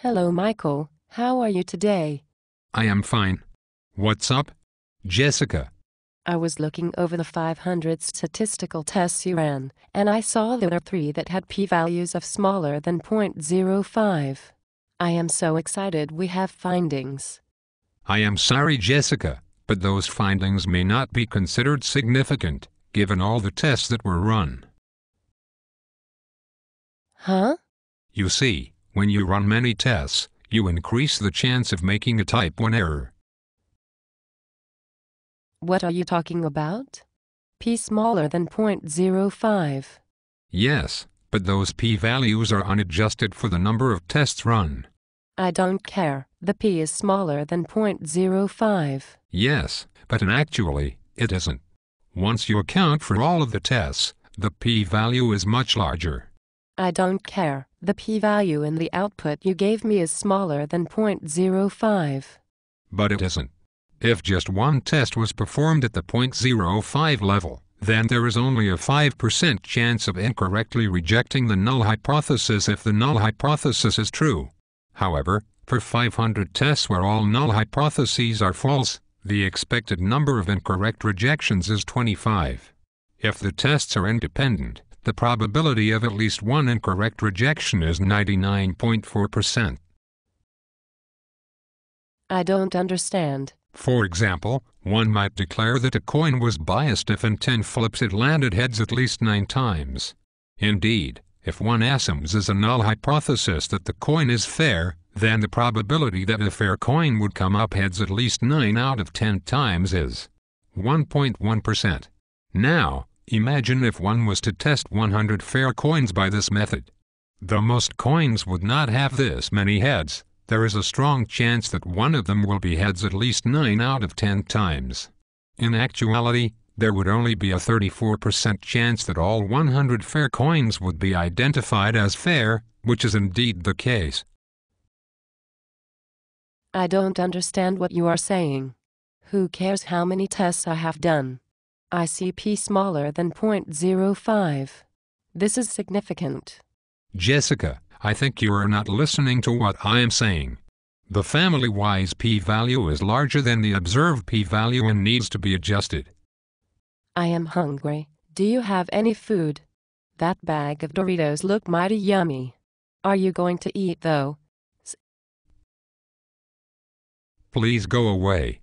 Hello, Michael. How are you today? I am fine. What's up? Jessica. I was looking over the 500 statistical tests you ran, and I saw there were three that had p-values of smaller than 0.05. I am so excited we have findings. I am sorry, Jessica, but those findings may not be considered significant, given all the tests that were run. Huh? You see, when you run many tests, you increase the chance of making a type 1 error. What are you talking about? P smaller than 0.05. Yes, but those p-values are unadjusted for the number of tests run. I don't care. The p is smaller than 0.05. Yes, but in actually, it isn't. Once you account for all of the tests, the p-value is much larger. I don't care. The p-value in the output you gave me is smaller than 0.05. But it isn't. If just one test was performed at the 0.05 level, then there is only a 5% chance of incorrectly rejecting the null hypothesis if the null hypothesis is true. However, for 500 tests where all null hypotheses are false, the expected number of incorrect rejections is 25. If the tests are independent, the probability of at least one incorrect rejection is 99.4%. I don't understand. For example, one might declare that a coin was biased if in 10 flips it landed heads at least 9 times. Indeed, if one assumes as a null hypothesis that the coin is fair, then the probability that a fair coin would come up heads at least 9 out of 10 times is 1.1%. Now, imagine if one was to test 100 fair coins by this method. Though most coins would not have this many heads, there is a strong chance that one of them will be heads at least 9 out of 10 times. In actuality, there would only be a 34% chance that all 100 fair coins would be identified as fair, which is indeed the case. I don't understand what you are saying. Who cares how many tests I have done? I see p smaller than 0.05. This is significant. Jessica, I think you are not listening to what I am saying. The family-wise p-value is larger than the observed p-value and needs to be adjusted. I am hungry. Do you have any food? That bag of Doritos look mighty yummy. Are you going to eat though? Please go away.